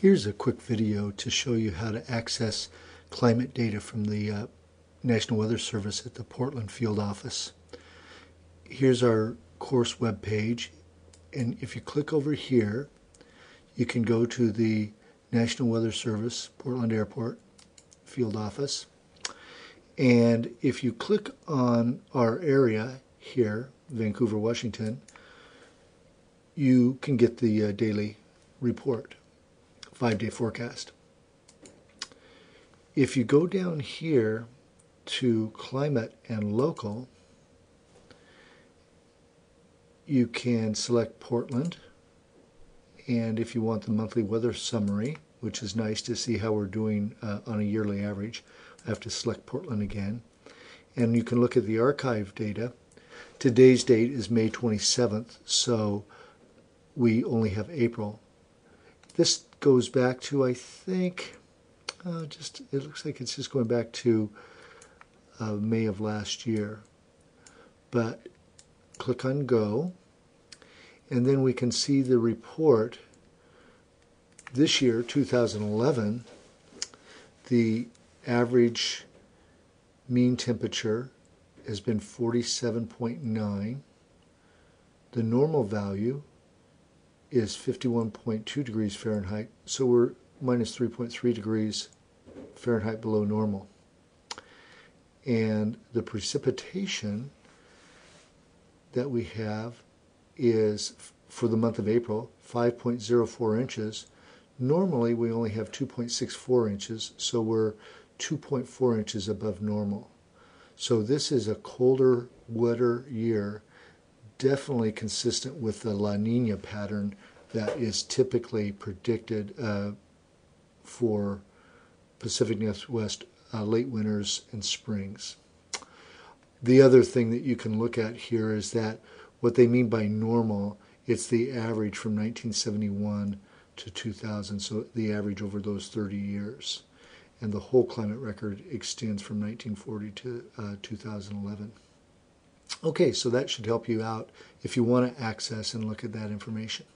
Here's a quick video to show you how to access climate data from the uh, National Weather Service at the Portland field office. Here's our course web page and if you click over here you can go to the National Weather Service Portland Airport field office and if you click on our area here Vancouver Washington you can get the uh, daily report five day forecast. If you go down here to climate and local, you can select Portland. And if you want the monthly weather summary, which is nice to see how we're doing uh, on a yearly average, I have to select Portland again. And you can look at the archive data. Today's date is May 27th, so we only have April. This goes back to, I think, uh, just it looks like it's just going back to uh, May of last year. But click on Go, and then we can see the report. This year, 2011, the average mean temperature has been 47.9. The normal value is 51.2 degrees Fahrenheit, so we're minus 3.3 degrees Fahrenheit below normal. And the precipitation that we have is for the month of April 5.04 inches. Normally we only have 2.64 inches, so we're 2.4 inches above normal. So this is a colder, wetter year definitely consistent with the La Nina pattern that is typically predicted uh, for Pacific Northwest uh, late winters and springs. The other thing that you can look at here is that what they mean by normal, it's the average from 1971 to 2000, so the average over those 30 years. And the whole climate record extends from 1940 to uh, 2011. Okay, so that should help you out if you want to access and look at that information.